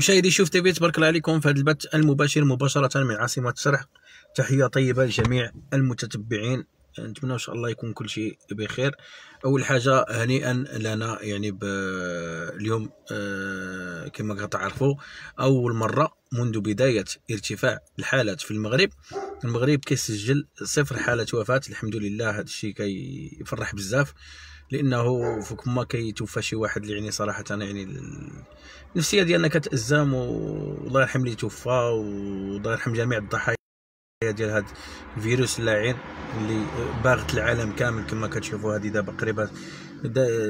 مشاهدي شوف تيفي تبارك الله عليكم في هذا البث المباشر مباشرة من عاصمة الشرق تحية طيبة لجميع المتتبعين. نتمنى إن شاء الله يكون كل شيء بخير. أول حاجة هنيئا لنا يعني اليوم آه، كما كتعرفوا أول مرة منذ بداية ارتفاع الحالات في المغرب. المغرب كيسجل صفر حالة وفاة. الحمد لله هذا الشيء كيفرح بزاف. لأنه فوق ما كيتوفى شي واحد اللي يعني صراحة يعني النفسية ديالنا كتأزم والله يرحم اللي توفى والله يرحم جميع الضحايا ديال هذا الفيروس اللاعين اللي باغت العالم كامل كما كتشوفوا هذه دابا قريبة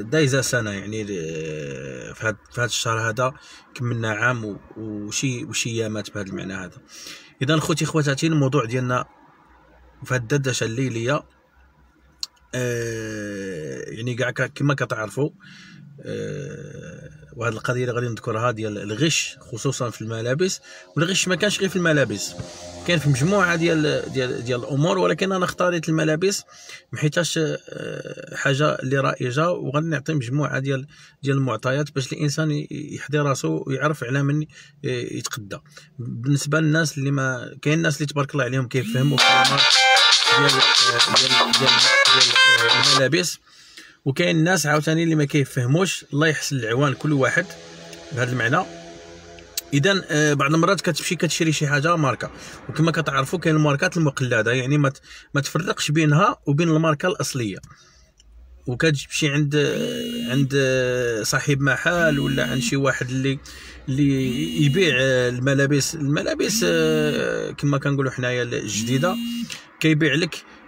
دايزة سنة يعني في هذا في هذا الشهر هذا كملنا عام وشي وشي أيامات بهذا المعنى هذا. اذا خوتي خواتاتي الموضوع ديالنا في هذه الدردشة الليلية آه يعني كاع كما كتعرفوا آه وهذه القضية اللي غادي نذكرها ديال الغش خصوصا في الملابس. والغش ما كانش غير في الملابس كاين في مجموعة ديال ديال ديال الأمور ولكن أنا اختاريت الملابس حيتاش آه، حاجة اللي رائجة. وغادي نعطي مجموعة ديال ديال المعطيات باش الإنسان يحضي راسو ويعرف على من يتقدى. بالنسبة للناس اللي ما كاين الناس اللي تبارك الله عليهم كيفهموا كلمات ديال ديال ديال, ديال الملابس وكاين الناس عاوتاني اللي ما كيفهموش الله يحسن العوان كل واحد بهذا المعنى. اذا آه، بعض المرات كتمشي كتشري شي حاجة ماركة وكما كتعرفوا كاين الماركات المقلدة يعني ما ما تفرقش بينها وبين الماركة الأصلية. وكتمشي عند عند صاحب محل ولا عند شي واحد اللي اللي يبيع الملابس. الملابس آه، كما كنقولوا حنايا الجديدة كيبيع لك آه،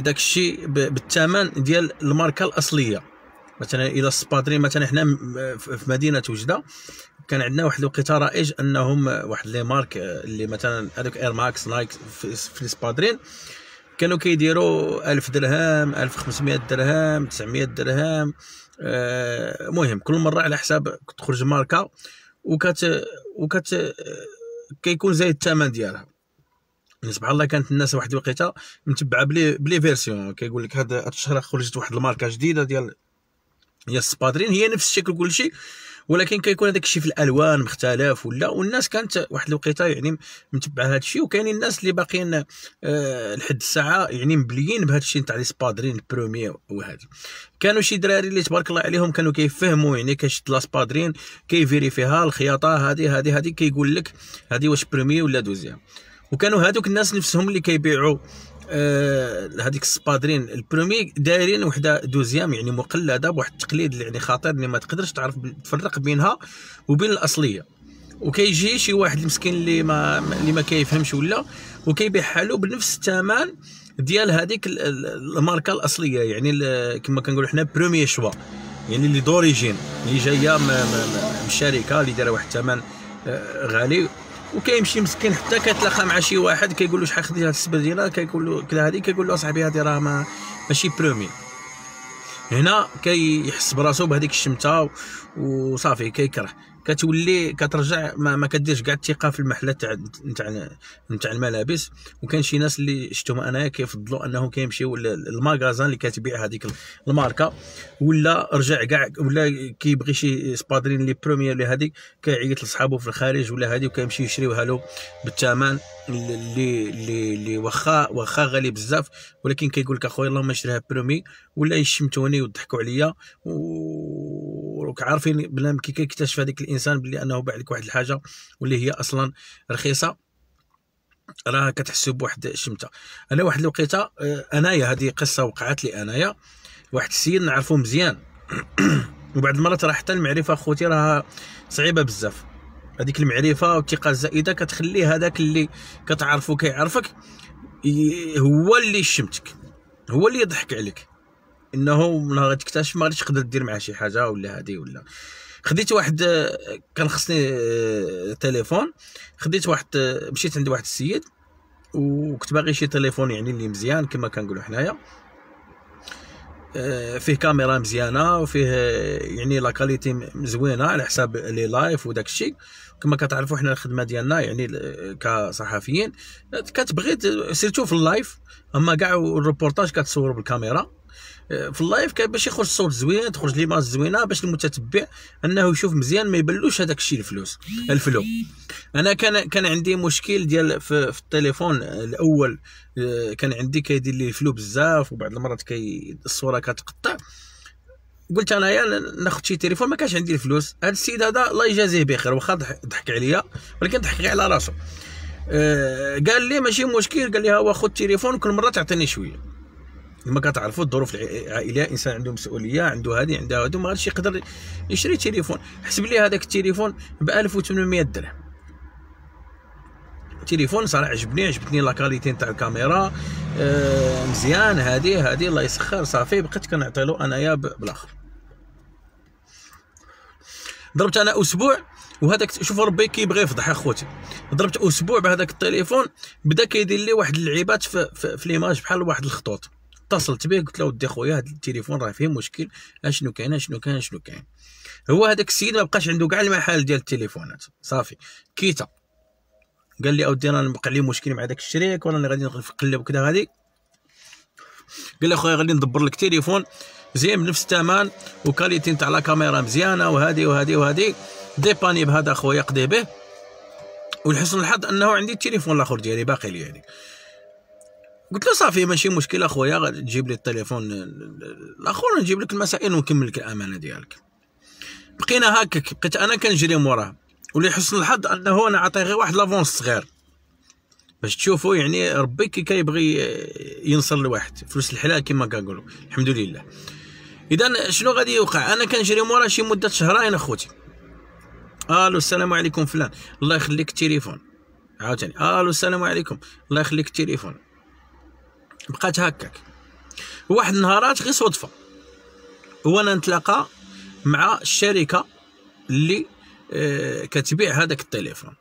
داك الشيء بالثمن ديال الماركة الأصلية. مثلا إلى السبادري مثلا حنا في مدينة وجدة كان عندنا واحد الوقت رائج أنهم واحد les marques اللي مثلا هذوك Air Max Nike في السبادرين كانوا كيديروا 1000 درهم 1500 درهم 900 درهم المهم آه كل مرة على حساب تخرج ماركة وكت وكت كيكون زايد الثمن ديالها. سبحان الله كانت الناس واحد الوقيتة متبعة ب les ب les versions. كيقول لك هذا الشهر خرجت واحد الماركة جديدة ديال ديال السبادرين هي نفس الشكل كل شيء ولكن كيكون هذاك الشيء في الألوان مختلف ولا والناس كانت واحد الوقيتة يعني متبعة هذا الشيء. وكاينين الناس اللي باقيين آه لحد الساعة يعني مبليين بهذا الشيء نتاع les سبادرين ال premier وهذه كانوا شي دراري اللي تبارك الله عليهم كانوا كيفهموا يعني كيشد la سبادرين كيفيريفيها الخياطة هذه هذه هذه كيقول لك هذه واش بروميي ولا دوزيام. وكانوا هذوك الناس نفسهم اللي كيبيعوا آه هذيك السبادرين. البرومي دايرين وحدة دوزيام يعني مقلدة بواحد التقليد يعني خطير اللي ما تقدرش تعرف تفرق بينها وبين الأصلية. وكيجي شي واحد المسكين اللي ما اللي ما كيفهمش ولا وكيبيع حالو بنفس الثمن ديال هذيك الماركة الأصلية. يعني كما كنقولوا حنا بروميي شوا يعني اللي دوريجين اللي جاية من الشركة اللي دايرة واحد الثمن آه، غالي. وكيمشي مسكين حتى كيتلاقى مع شي واحد كيقول له شحال خديت هاد السبرديله كيقول له كذا هذه كيقول له أصاحبي هذه راه ما ماشي برومي هنا كيحس براسو بهذيك الشمتة وصافي كيكره. كتولي كترجع ما, ما كديرش كاع الثقة في المحلات تاع نتاع نتاع الملابس. وكان شي ناس اللي شفتهم أنايا كيفضلوا انهم كيمشيو لل magasin اللي كتبيع هذيك الماركة. ولا رجع كاع ولا كيبغي شي سبادرين اللي première اللي هذيك كيعيط لصحابو في الخارج ولا هذه وكيمشي يشريوها له بالثمن اللي اللي اللي واخا واخا غالي بزاف. ولكن كيقول لك أخويا اللهم اشريها premier ولا يشمتوني ويضحكوا عليا. وراك عارفين بلا كي كيكتشف هذاك الإنسان بلي أنه باع لك واحد الحاجة واللي هي أصلا رخيصة راه كتحسوا بواحد الشمته أنا واحد الوقيتة آه، أنايا هذه قصة وقعت لي أنايا. واحد السيد نعرفو مزيان. وبعد المرات راه حتى المعرفة خوتي راه صعيبة بزاف. هذيك المعرفة والثقة الزائدة كتخلي هذاك اللي كتعرفو كيعرفك هو اللي يشمتك هو اللي يضحك عليك. إنه من غتكتشف ما غاديش تقدر دير معاه شي حاجة ولا هذه ولا. خديت واحد كان خصني آه، تليفون. خديت واحد آه، مشيت عند واحد السيد وكنت باغي شي تليفون يعني اللي مزيان كما كنقولوا حنايا. آه، فيه كاميرا مزيانة وفيه يعني la qualité زوينه على حساب les lives وداك الشيء. كما كتعرفوا حنا الخدمة ديالنا يعني كصحفيين كتبغي surtout في ال live. أما كاع الروبورتاج كتصور بالكاميرا. في ال live كان باش يخرج الصوت زوين تخرج l'image زوينة باش المتتبع أنه يشوف مزيان ما يبلوش هذاك الشيء الفلوس ال flou. أنا كان كان عندي مشكل ديال في, في التليفون الأول آه، كان عندي كيدير لي ال flou بزاف وبعض المرات كي الصورة كتقطع. قلت انايا ناخذ شي تليفون ما كانش عندي الفلوس. هذا السيد هذا الله يجازيه بخير واخا ضحك عليا ولكن ضحك غير على راسه آه قال لي ماشي مشكل قال لي ها هو خذ تليفون كل مرة تعطيني شوية. ما كتعرفوا الظروف العائلية إنسان عنده مسؤولية عنده هذه عنده هذا ما غاديش يقدر يشري تليفون. حسب لي هذاك التليفون ب 1800 درهم. تليفون صراحة عجبني عجبتني لا كاليتي نتاع الكاميرا آه مزيان هذه هذه الله يسخر صافي بقيت كنعطي له انايا بالآخر. ضربت أنا أسبوع وهذاك شوف ربي كيبغي يفضح اخوتي ضربت أسبوع بهذاك التليفون بدا كيدير لي واحد اللعيبات في, في, في l'image بحال واحد الخطوط. اتصلت به قلت له ودي خويا هذا التليفون راه فيه مشكل. اشنو كاين؟ اشنو كاين؟ اشنو كاين؟ هو هذاك السيد ما بقاش عنده كاع المحل ديال التليفونات. صافي. quitta. قال لي أودي أنا بقى لي مشكل مع داك الشريك وأنا غادي نقلب وكذا غادي. قال لي خويا غادي ندبر لك تليفون زين بنفس الثمن و qualité نتاع la caméra مزيانة وهذه وهذه وهذه dépanner بهذا خويا قضي به. ولحسن الحظ أنه عندي التليفون الآخر ديالي باقي لي يعني قلت له صافي ماشي مشكل أخويا تجيب لي التليفون الآخر نجيب لك المسائل ونكمل لك الأمانة ديالك. بقينا هكاك بقيت أنا كنجري موراه. ولحسن الحظ أنه أنا عطيه غير واحد l'avance صغير. باش تشوفوا يعني ربي كي كيبغي ينصر لواحد فلوس الحلال كما كنقولوا الحمد لله. اذا شنو غادي يوقع؟ أنا كنجري مورا شي مدة شهرين أخوتي. ألو السلام عليكم فلان. الله يخليك التليفون عاوتاني. ألو السلام عليكم. الله يخليك التليفون بقات هكاك. واحد النهارات غير صدفة. وأنا نتلاقى مع الشركة اللي آه كتبيع هذاك التليفون.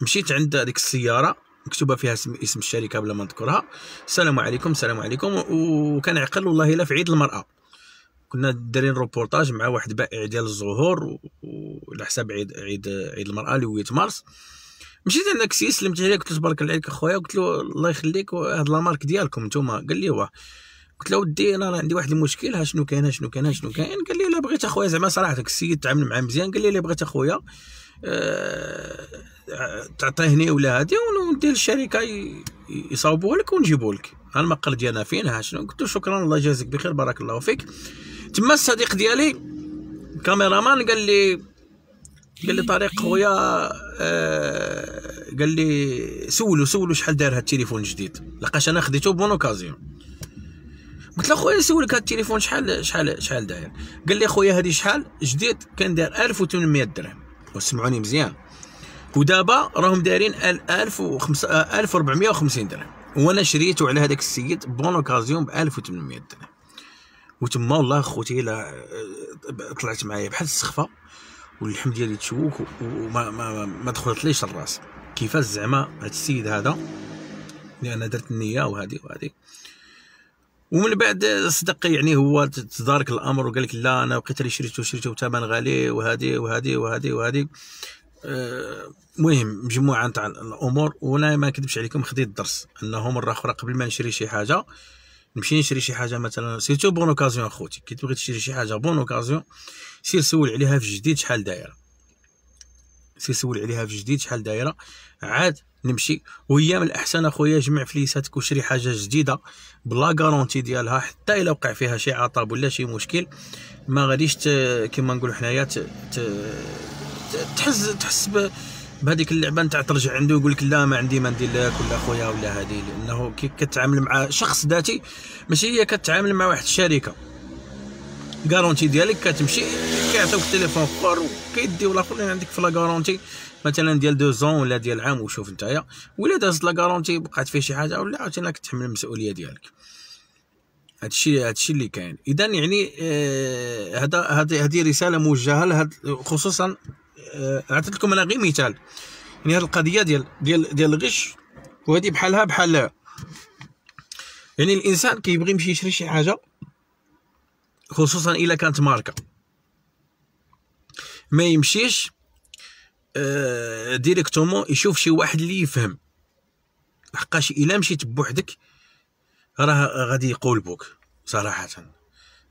مشيت عند هذيك السيارة مكتوبة فيها اسم, اسم الشركة بلا ما نذكرها. السلام عليكم السلام عليكم. وكان عقل والله إلا في عيد المرأة. كنا دايرين روبورتاج مع واحد بائع ديال الزهور وعلى حساب عيد عيد عيد المرأة اللي هو 8 مارس. مشيت عند داك السيد سلمت عليه قلت له تبارك الله عليك أخويا قلت له الله يخليك هاد لا مارك ديالكم نتوما. قال لي واه. قلت له ودي أنا عندي واحد المشكل ها شنو كاين شنو كاين شنو كاين؟ قال لي الا بغيت أخويا زعما صراحة داك السيد تعامل معاه مزيان قال لي الا بغيت أخويا أه تعطيه لي ولا هادي وندير الشركة يصاوبوه لك ونجيبوه لك. ها المقر ديالنا فين ها شنو؟ قلت له شكرا الله يجازيك بخير بارك الله فيك. تما الصديق ديالي كاميرامان قال لي قال لي طريق خويا آه قال لي سولو سولو شحال داير هاد التليفون الجديد. لقاش أنا خديته bonne occasion قلت له خويا سولك هاد التليفون شحال شحال شحال داير. قال لي خويا هادي شحال؟ جديد كان داير 1800 درهم. وسمعوني مزيان. ودابا راهم دايرين 1450 درهم. وأنا شريته على هذاك السيد bonne occasion ب 1800 درهم. وتما والله خوتي لا طلعت معايا بحال السخفة. واللحم ديالي تشوك وما ما ما دخلتليش الراس. كيفاش زعما هذا السيد هذا؟ لأن درت النية وهذه وهذه ومن بعد صدق يعني هو تدارك الأمر وقال لك لا أنا بقيت اللي شريته شريته بثمن غالي وهذه وهذه وهذه وهذه المهم آه مجموعة نتاع الأمور وأنا ما نكذبش عليكم خديت الدرس. أنه مرة أخرى قبل ما نشري شي حاجة نمشي نشري شي حاجة مثلا surtout bonne occasion أخوتي كي تبغي تشري شي حاجة bonne occasion سير سول عليها في جديد شحال دايرة. سير سول عليها في جديد شحال دايرة. عاد نمشي وهي من الأحسن أخويا جمع فليساتك وشري حاجة جديدة ب la garantie ديالها حتى إلا وقع فيها شي عطب ولا شي مشكل ما غاديش كما نقولوا حنايا تحس تحس بهذيك اللعبة نتاع ترجع عنده ويقول لك لا ما عندي ما ندير لك ولا خويا ولا هذه لأنه كي كتعامل مع شخص ذاتي ماشي هي كتعامل مع واحد الشركة. garantie ديالك كتمشي كيعطيوك التليفون آخر وكيديو الآخر عندك في la garantie مثلا ديال deux ans ولا ديال عام وشوف نتايا. ولا دازت la garantie بقات فيه شي حاجة ولا عاوتاني كتحمل المسؤولية ديالك. هادشي هادشي اللي كاين. اذا يعني آه هذا هذه رسالة موجهة لهاد خصوصا عطيت لكم أنا غير مثال. يعني هذه القضية ديال ديال ديال الغش وهذه بحالها بحال يعني الإنسان كيبغي يمشي يشري شي حاجة خصوصا إلا كانت ماركة. ما يمشيش آه ديريكتومون يشوف شي واحد اللي يفهم. لحقاش إلا مشيت بوحدك راه غادي يقولبوك صراحة.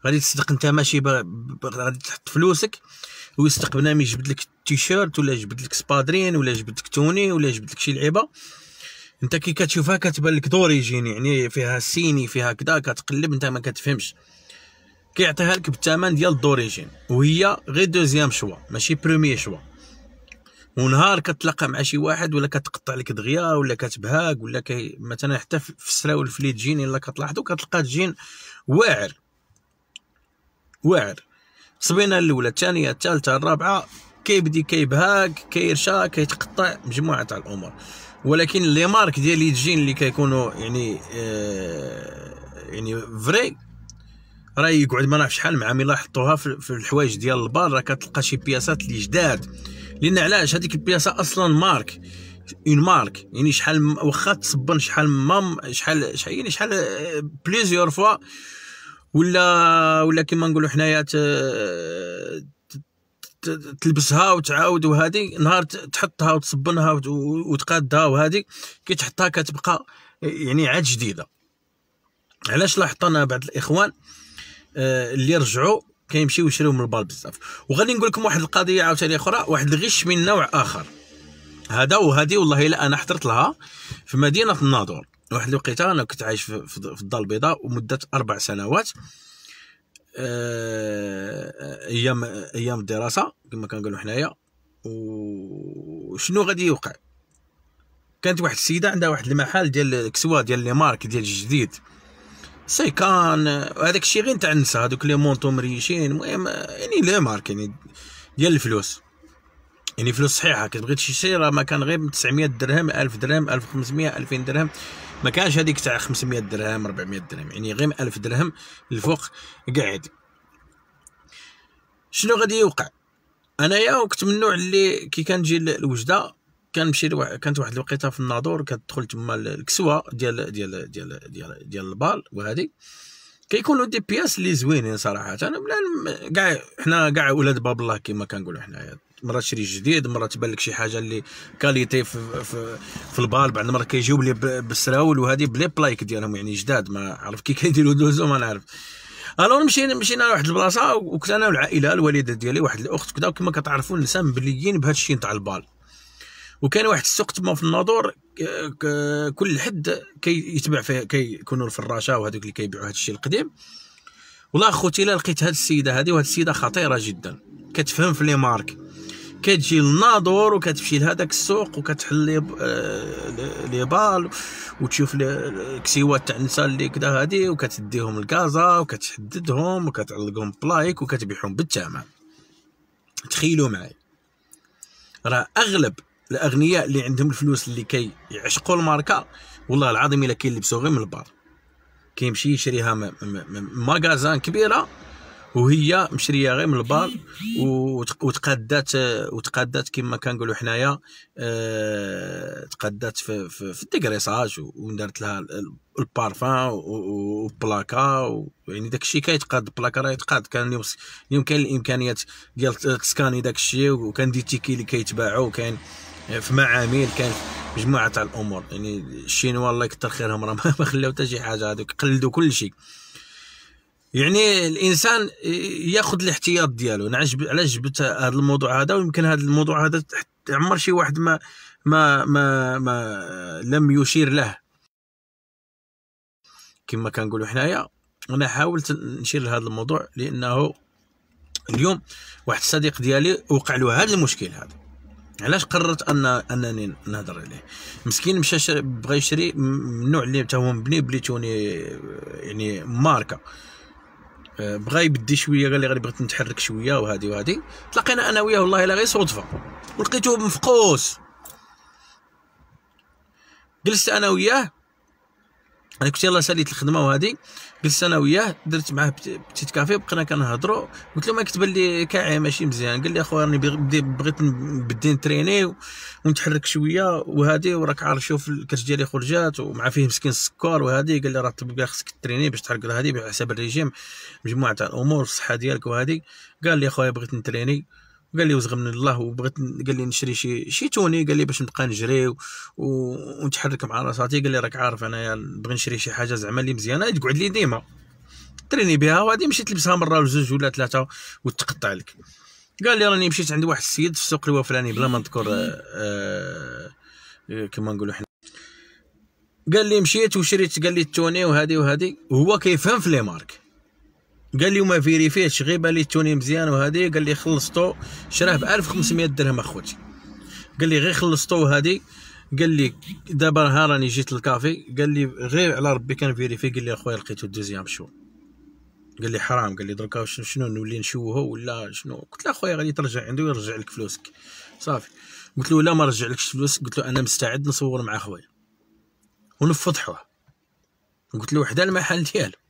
غادي تصدق انت ماشي. غادي تحط فلوسك ويصدق بنادم يجبد لك تيشيرت ولا يجبد لك سبادرين ولا يجبد لك tenue ولا يجبد لك شي لعيبة. انت كي كتشوفها كتبان لك d'origine يعني فيها signé فيها كذا كتقلب انت ما كتفهمش. كيعطيها لك بالثمن ديال d'origine وهي غير deuxième choix ماشي premier choix. ونهار كتلاقى مع شي واحد ولا كتقطع لك دغيا ولا كتبهاك ولا كي مثلا حتى في السراول ف les jeans إلا كتلاحظوا كتلقى جين واعر. واعر. تصبينة الأولى الثانية الثالثة الرابعة كيبدي كيبهاك كيرشا كيتقطع مجموعة تاع الأمور. ولكن les marques ديال الجين اللي كيكونوا يعني آه يعني vrai راه يقعد ما نعرف شحال مع ملي يحطوها في الحوايج ديال البال. راه كتلقى شي بياسات اللي جداد. لأن علاش؟ هذيك البياسة أصلا marque une marque يعني شحال واخا تصبن شحال même شحال شحال يعني شحال plusieurs fois ولا ولا كيما نقولوا حنايا تلبسها وتعاود وهذه نهار تحطها وتصبنها وتقادها وهذه كي تحطها كتبقى يعني عاد جديدة. علاش لاحظت أنا بعض الإخوان آه، اللي رجعوا كيمشيو يشريو من البال بزاف. وغادي نقول لكم واحد القضية عاوتاني أخرى واحد الغش من نوع آخر. هذا وهذه والله إلا أنا حضرت لها في مدينة الناظور. واحد الوقيته أنا كنت عايش في, في الدار البيضاء ومدة أربع سنوات. آه، أيام أيام الدراسة كما كنقولوا حنايا. وشنو غادي يوقع؟ كانت واحد السيدة عندها واحد المحل ديال الكسوة ديال لي مارك ديال الجديد. سيكان هذاك الشيء غير تاع النساء هذوك لي مونطو مريشين. المهم يعني لي مارك يعني ديال الفلوس. يعني فلوس صحيحة كتبغي تشري راه ما كان غير 900 درهم 1000 درهم 1500 2000 درهم. ما كانش هذيك تاع 500 درهم 400 درهم يعني غير 1000 درهم الفوق قاعد. شنو غادي يوقع؟ أنايا كنت من النوع اللي كي كنجي الوجده كنمشي لواحد كانت واحد الوقيتة في الناظور كتدخل تما الكسوة ديال ديال ديال ديال ديال البال وهذه كيكونوا des pièces اللي زوينين صراحة. أنا كاع حنا كاع ولاد باب الله كما كنقولوا حنايا. مره تشري جديد مره تبان لك شي حاجة اللي qualité في, في, في البال بعد مرة كيجيو لي بالسراول وهذه ب les plaques ديالهم يعني جداد ما عرف كي كيديروا دوزو ما نعرف. alors مشينا مشينا لواحد البلاصة وكنت أنا والعائلة الوالدة ديالي واحد الأخت كذا وكما كتعرفوا النساء مبليين بهذا الشيء تاع البال. وكان واحد السوق تما في الناظور كل حد كيتبع فيه كيكونوا الفراشة وهذوك اللي كيبيعوا هذا الشيء القديم. والله أخوتي لا لقيت هذه السيدة هذه وهذه السيدة خطيرة جدا. كتفهم في les marques. كتجي للناظور وكتمشي لهذاك السوق وكتحل لي les balles وتشوف الكسيوات تاع النساء اللي كذا هذه وكتديهم الكازا وكتحددهم وكتعلقهم بلايك وكتبيعهم بالثمن تخيلوا معي راه أغلب الأغنياء اللي عندهم الفلوس اللي كي يعشقوا الماركة والله العظيم إلا كيلبسوا غير من البال. كيمشي يشريها من magasin كبيرة وهي مشرية غير من البال وتقادات وتقادات كما كنقولوا حنايا أه تقادات في, في, في ال dégraissage ودارت لها البارفان وبلاكا يعني داك الشيء كيتقاد بلاكا راه يتقاد. كان اليوم كاين الإمكانيات ديال تسكاني داك الشيء وكان دي تيكي اللي كيتباعوا وكاين في معامل كاين مجموعة تاع الأمور. يعني الشينوا الله يكثر خيرهم راه ما خلاو حتى شي حاجة هذوك قلدوا كل شيء. يعني الإنسان يأخذ الاحتياط ديالو. أنا علاش جبت هذا الموضوع هذا؟ ويمكن هذا الموضوع هذا عمر شي واحد ما ما ما ما لم يشير له. كما كنقولوا حنايا أنا حاولت نشير لهذا الموضوع لأنه اليوم واحد الصديق ديالي وقع له هذا المشكل هذا. علاش قررت ان أنني نهضر عليه؟ مسكين مشى بغى يشري من النوع اللي تا هو مبني بليتوني يعني ماركة. بغى يبدي شوية قال لي غادي بغيت نتحرك شوية وهذه وهذه تلاقينا أنا وياه والله الا غير صدفه ولقيته مفقوس جلست أنا وياه أنا كنت يلاه ساليت الخدمة وهذه جلست أنا وياه درت معاه petit café بقينا كنهضروا قلت له ما كتبان لي كاع ماشي مزيان. قال لي أخويا راني بغيت نبدي نتريني ونتحرك شوية وهذه وراك عارف شوف الكرش ديالي خرجات ومع فيه مسكين السكر وهذه قال لي راه تبقى خصك تريني باش تحرك هذه بحسب الريجيم. مجموعة تاع الأمور الصحة ديالك وهذه قال لي أخويا بغيت نتريني. قال لي وزغ من الله وبغيت قال لي نشري شي شي tenue قال لي باش نبقى نجري. ونتحرك مع راساتي. قال لي راك عارف انايا نبغي نشري شي حاجة زعما اللي مزيانة تقعد لي ديما. تريني بها وهذه مشيت تلبسها مرة ولا زوج ولا ثلاثة وتقطع لك. قال لي راني مشيت عند واحد السيد في السوق الوفراني بلا ما نذكر آه، آه، كما نقولوا حنا. قال لي مشيت وشريت قال لي ال tenue وهذه وهذه وهو كيفهم في les marques. قال لي وما فيريفيتش غير بان لي ال tenue مزيان وهذه قال لي خلصتو شراه ب 1500 درهم أخوتي. قال لي غير خلصتو هذه قال لي دابا ها راني جيت للكافي. قال لي غير على ربي كان فيريفي. قال لي أخويا لقيتو deuxième choix. قال لي حرام. قال لي دركا شنو نولي نشوهو ولا شنو؟ قلت له أخويا غادي ترجع عنده ويرجع لك فلوسك. صافي. قلت له إلا ما رجعلكش فلوسك. قلت له أنا مستعد نصور مع خويا ونفضحوه. قلت له وحدا المحل ديالو.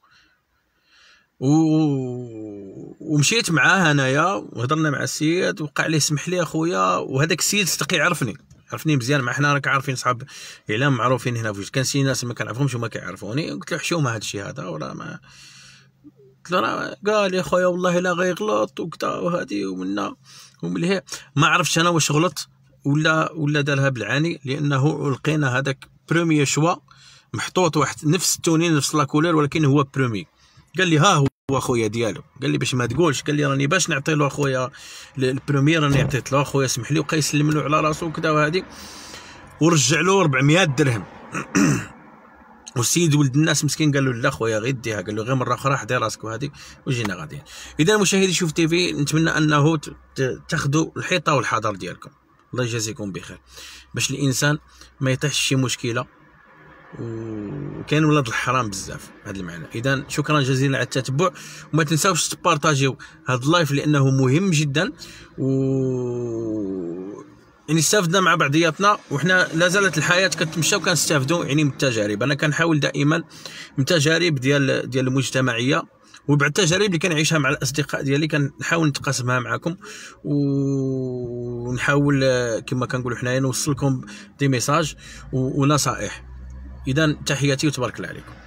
و... ومشيت معاه انايا وهضرنا مع السيد وقع ليه سمح لي أخويا وهذاك السيد صدق يعرفني عرفني مزيان ما حنا راك عارفين صحاب اعلام معروفين هنا في كان شي ناس ما كنعرفهمش وما كيعرفوني قلت له حشومه هذا الشيء هذا ولا ما قلت له راه قال يا خويا والله لا غيغلط وكذا وهذه ومنا وملي ما عرفتش أنا واش غلط ولا ولا دارها بالعاني لأنه لقينا هذاك بروميي شوا محطوط واحد نفس ال tenue نفس la couleur ولكن هو premier قال لي ها هو أخويا ديالو. قال لي باش ما تقولش. قال لي راني باش نعطي له أخويا ال premier راني عطيت له أخويا سمح لي وبقى يسلم له على راسو وكذا وهذه ورجع له 400 درهم. والسيد ولد الناس مسكين قال له لا خويا غير ديها. قال له غير مرة أخرى حضي راسك وهذه وجينا غاديين. إذا مشاهدي شوف تي في نتمنى أنه تاخذوا الحيطة والحذر ديالكم. الله يجازيكم بخير. باش الإنسان ما يطيحش شي مشكلة وكاين ولاد الحرام بزاف هذا المعنى. اذا شكرا جزيلا على التتبع وما تنساوش تبارطاجيو هذا اللايف لأنه مهم جدا. و يعني استفدنا مع بعضياتنا وحنا لا زالت الحياة كتمشى وكنستافدوا يعني من التجارب. أنا كنحاول دائما من التجارب ديال ديال المجتمعية وبعد التجارب اللي كنعيشها مع الأصدقاء ديالي كنحاول نتقاسمها معكم. ونحاول كما كنقولوا حنايا نوصل لكم دي ميساج ونصائح. اذا تحياتي وتبارك الله عليكم.